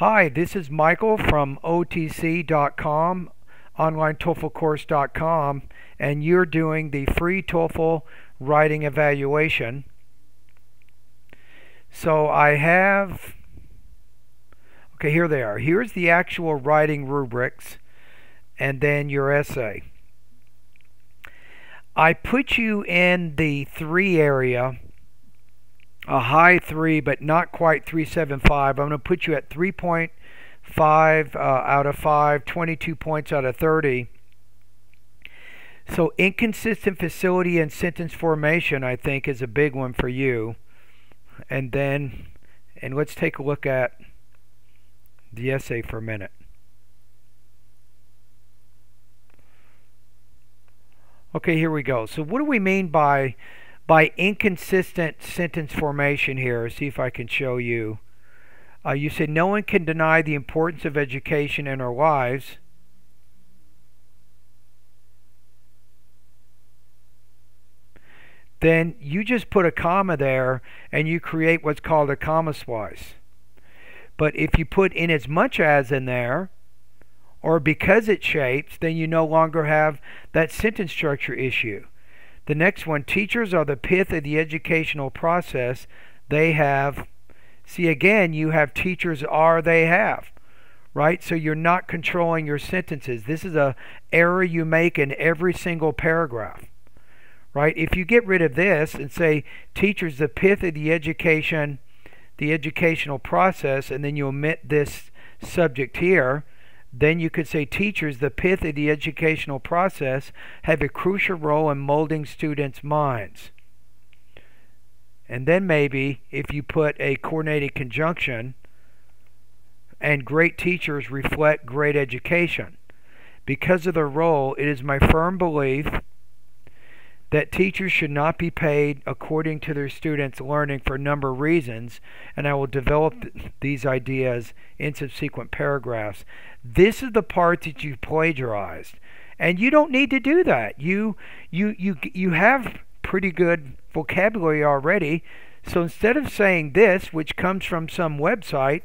Hi, this is Michael from OTC.com, OnlineTOEFLCourse.com, and you're doing the free TOEFL writing evaluation. So I have, okay, here they are. Here's the actual writing rubrics, and then your essay. I put you in the three area a high three, but not quite 375. I'm going to put you at 3.5 uh, out of 5, 22 points out of 30. So inconsistent facility and sentence formation, I think, is a big one for you. And then, and let's take a look at the essay for a minute. Okay, here we go. So what do we mean by by inconsistent sentence formation here, see if I can show you. Uh, you said no one can deny the importance of education in our lives. Then you just put a comma there and you create what's called a comma splice. But if you put in as much as in there, or because it shapes, then you no longer have that sentence structure issue. The next one, teachers are the pith of the educational process. They have, see again, you have teachers are, they have, right? So you're not controlling your sentences. This is a error you make in every single paragraph, right? If you get rid of this and say teachers the pith of the education, the educational process, and then you omit this subject here, then you could say teachers, the pith of the educational process, have a crucial role in molding students' minds. And then maybe if you put a coordinated conjunction, and great teachers reflect great education. Because of their role, it is my firm belief that teachers should not be paid according to their students' learning for a number of reasons, and I will develop th these ideas in subsequent paragraphs. This is the part that you've plagiarized, and you don't need to do that. You you you you have pretty good vocabulary already. So instead of saying this, which comes from some website,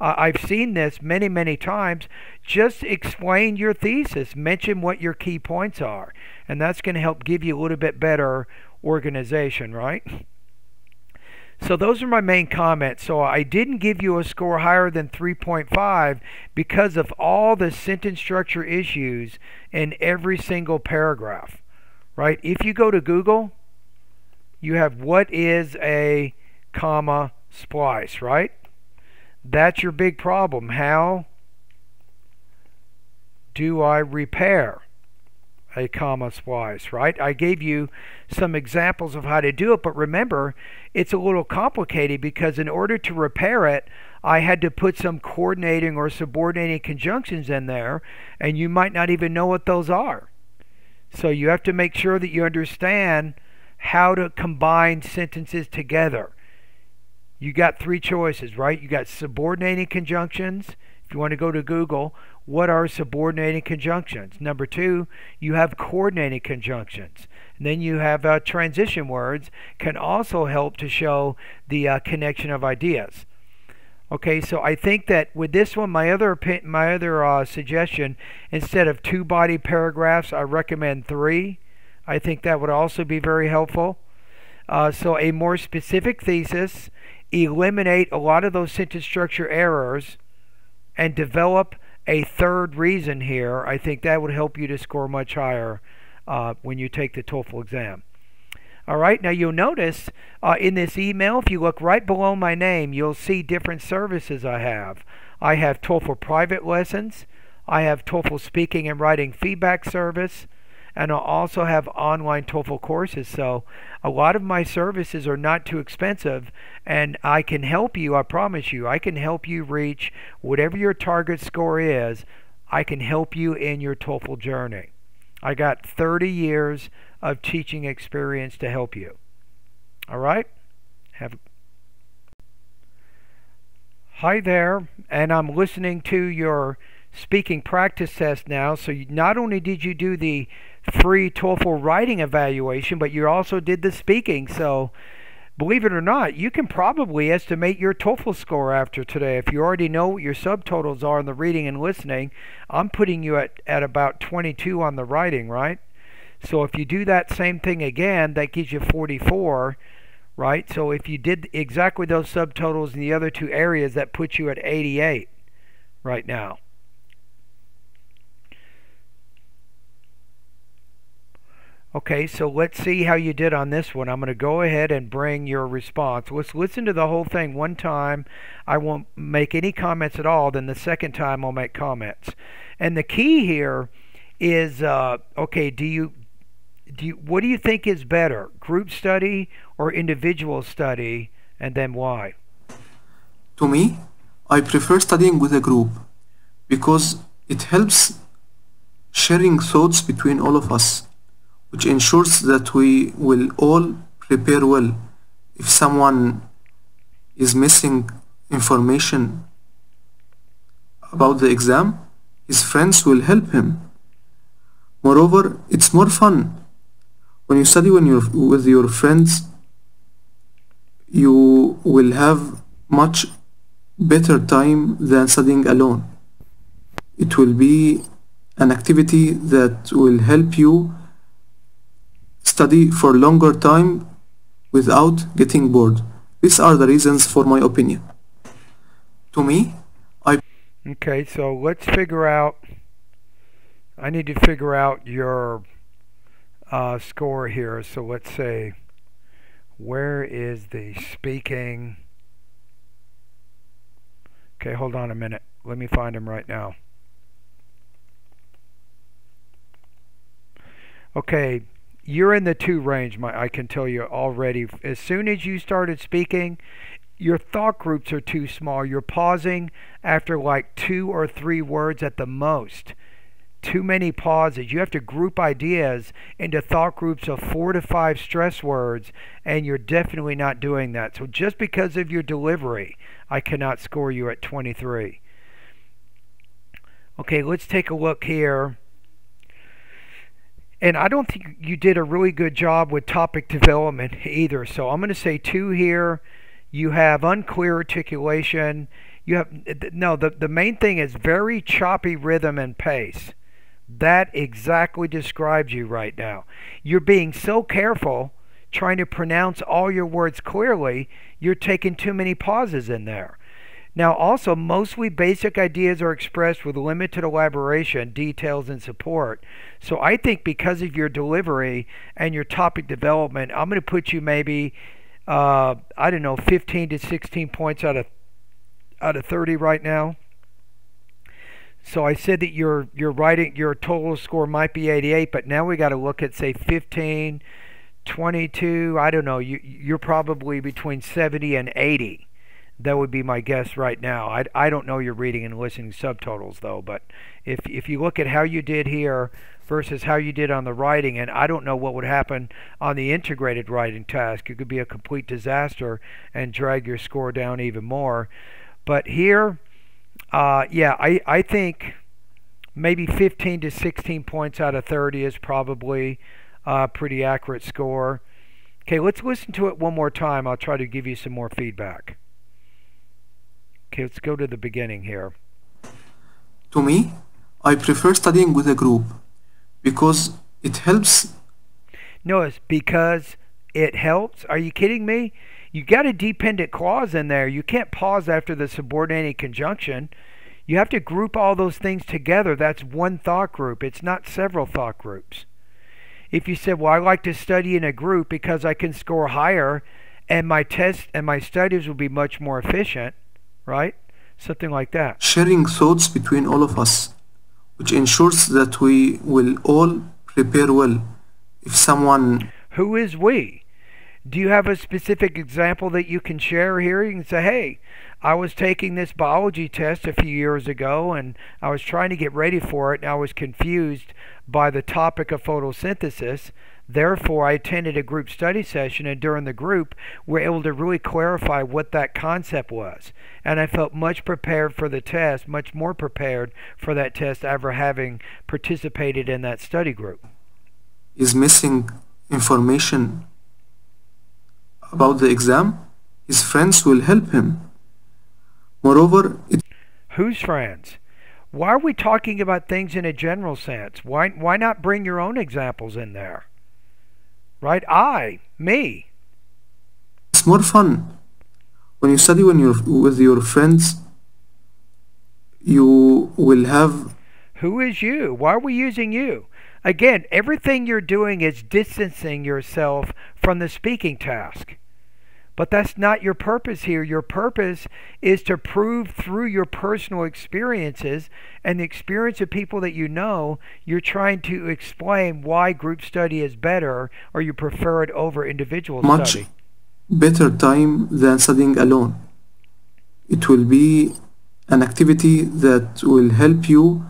uh, I've seen this many, many times. Just explain your thesis, mention what your key points are, and that's going to help give you a little bit better organization, right? So those are my main comments. So I didn't give you a score higher than 3.5 because of all the sentence structure issues in every single paragraph, right? If you go to Google, you have what is a comma splice, right? That's your big problem. How do I repair a comma splice, right? I gave you some examples of how to do it, but remember, it's a little complicated because in order to repair it, I had to put some coordinating or subordinating conjunctions in there, and you might not even know what those are. So you have to make sure that you understand how to combine sentences together you got three choices, right? You got subordinating conjunctions. If you want to go to Google, what are subordinating conjunctions? Number two, you have coordinating conjunctions. And then you have uh, transition words can also help to show the uh, connection of ideas. Okay, so I think that with this one, my other my other uh, suggestion, instead of two body paragraphs, I recommend three. I think that would also be very helpful. Uh, so a more specific thesis eliminate a lot of those sentence structure errors and develop a third reason here, I think that would help you to score much higher uh, when you take the TOEFL exam. All right, now you'll notice uh, in this email, if you look right below my name, you'll see different services I have. I have TOEFL private lessons. I have TOEFL speaking and writing feedback service and I'll also have online TOEFL courses. So a lot of my services are not too expensive, and I can help you. I promise you, I can help you reach whatever your target score is. I can help you in your TOEFL journey. I got 30 years of teaching experience to help you. All right? Have Hi there, and I'm listening to your speaking practice test now. So not only did you do the free TOEFL writing evaluation, but you also did the speaking. So believe it or not, you can probably estimate your TOEFL score after today. If you already know what your subtotals are in the reading and listening, I'm putting you at, at about 22 on the writing, right? So if you do that same thing again, that gives you 44, right? So if you did exactly those subtotals in the other two areas, that puts you at 88 right now. Okay, so let's see how you did on this one. I'm going to go ahead and bring your response. Let's listen to the whole thing one time. I won't make any comments at all. Then the second time I'll make comments. And the key here is, uh, okay, do you, do you, what do you think is better, group study or individual study, and then why? To me, I prefer studying with a group because it helps sharing thoughts between all of us which ensures that we will all prepare well. If someone is missing information about the exam, his friends will help him. Moreover, it's more fun. When you study when you're with your friends, you will have much better time than studying alone. It will be an activity that will help you study for longer time without getting bored. These are the reasons for my opinion. To me, I... Okay, so let's figure out... I need to figure out your uh, score here. So let's say, where is the speaking... Okay, hold on a minute. Let me find him right now. Okay, you're in the two range, my, I can tell you already. As soon as you started speaking, your thought groups are too small. You're pausing after like two or three words at the most. Too many pauses. You have to group ideas into thought groups of four to five stress words, and you're definitely not doing that. So just because of your delivery, I cannot score you at 23. Okay, let's take a look here. And I don't think you did a really good job with topic development either. So I'm going to say two here. You have unclear articulation. You have no. The the main thing is very choppy rhythm and pace. That exactly describes you right now. You're being so careful trying to pronounce all your words clearly. You're taking too many pauses in there. Now, also, mostly basic ideas are expressed with limited elaboration, details, and support. So I think because of your delivery and your topic development, I'm going to put you maybe, uh, I don't know, 15 to 16 points out of out of 30 right now. So I said that your your writing your total score might be 88, but now we got to look at say 15, 22. I don't know. You you're probably between 70 and 80. That would be my guess right now. I, I don't know your reading and listening subtotals though, but if if you look at how you did here versus how you did on the writing, and I don't know what would happen on the integrated writing task. It could be a complete disaster and drag your score down even more. But here, uh, yeah, I I think maybe 15 to 16 points out of 30 is probably a pretty accurate score. Okay, let's listen to it one more time. I'll try to give you some more feedback. Okay, let's go to the beginning here. To me, I prefer studying with a group because it helps. No, it's because it helps. Are you kidding me? You got a dependent clause in there. You can't pause after the subordinating conjunction. You have to group all those things together. That's one thought group. It's not several thought groups. If you said, "Well, I like to study in a group because I can score higher and my test and my studies will be much more efficient," right? Something like that. Sharing thoughts between all of us, which ensures that we will all prepare well. If someone... Who is we? Do you have a specific example that you can share here? You can say, hey, I was taking this biology test a few years ago and I was trying to get ready for it and I was confused by the topic of photosynthesis. Therefore, I attended a group study session, and during the group, we were able to really clarify what that concept was. And I felt much prepared for the test, much more prepared for that test ever having participated in that study group. Is missing information about the exam, his friends will help him. Moreover, it Whose friends? Why are we talking about things in a general sense? Why, why not bring your own examples in there? Right? I, me. it's more fun. When you study when you're with your friends, you will have Who is you? Why are we using you? Again, everything you're doing is distancing yourself from the speaking task. But that's not your purpose here. Your purpose is to prove through your personal experiences and the experience of people that you know, you're trying to explain why group study is better or you prefer it over individual much study. better time than studying alone. It will be an activity that will help you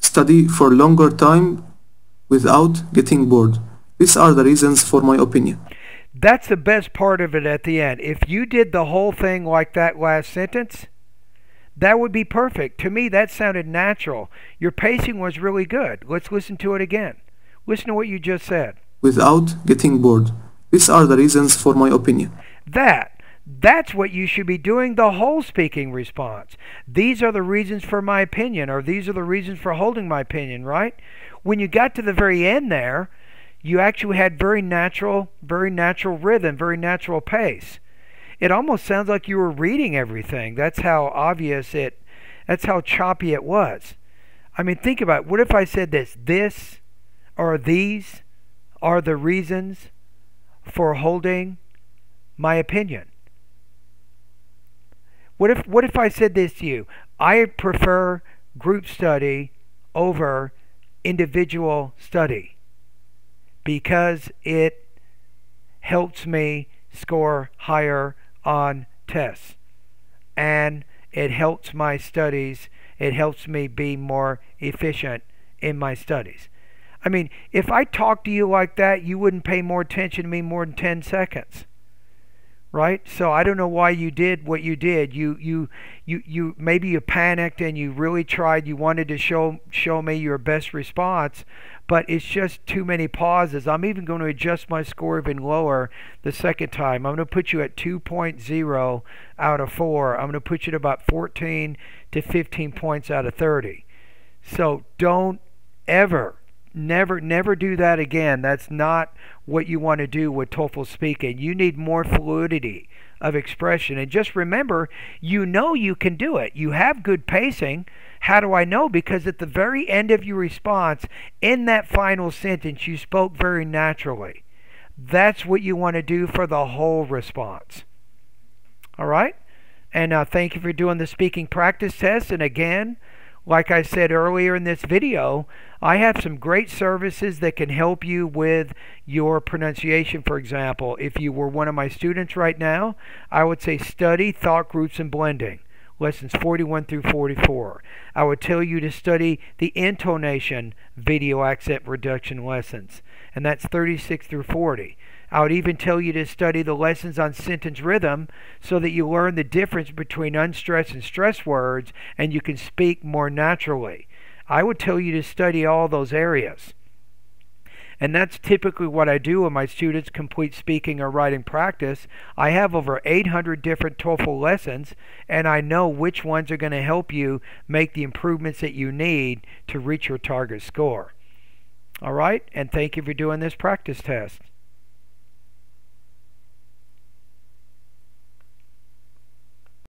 study for longer time without getting bored. These are the reasons for my opinion. That's the best part of it at the end. If you did the whole thing like that last sentence, that would be perfect. To me, that sounded natural. Your pacing was really good. Let's listen to it again. Listen to what you just said. Without getting bored. These are the reasons for my opinion. That. That's what you should be doing the whole speaking response. These are the reasons for my opinion, or these are the reasons for holding my opinion, right? When you got to the very end there, you actually had very natural, very natural rhythm, very natural pace. It almost sounds like you were reading everything. That's how obvious it, that's how choppy it was. I mean, think about it. What if I said this? This or these are the reasons for holding my opinion. What if what if I said this to you? I prefer group study over individual study because it helps me score higher on tests. And it helps my studies. It helps me be more efficient in my studies. I mean if i talked to you like that you wouldn't pay more attention to me more than 10 seconds. Right? So i don't know why you did what you did. You you you you maybe you panicked and you really tried. You wanted to show show me your best response but it's just too many pauses i'm even going to adjust my score even lower the second time i'm going to put you at 2.0 out of 4 i'm going to put you at about 14 to 15 points out of 30 so don't ever Never, never do that again. That's not what you want to do with TOEFL speaking. You need more fluidity of expression. And just remember, you know you can do it. You have good pacing. How do I know? Because at the very end of your response, in that final sentence, you spoke very naturally. That's what you want to do for the whole response. All right? And uh, thank you for doing the speaking practice test. And again, like I said earlier in this video, I have some great services that can help you with your pronunciation. For example, if you were one of my students right now, I would say study thought groups and blending, lessons 41 through 44. I would tell you to study the intonation video accent reduction lessons, and that's 36 through 40. I would even tell you to study the lessons on sentence rhythm so that you learn the difference between unstressed and stressed words and you can speak more naturally. I would tell you to study all those areas. And that's typically what I do when my students complete speaking or writing practice. I have over 800 different TOEFL lessons, and I know which ones are going to help you make the improvements that you need to reach your target score. All right, and thank you for doing this practice test.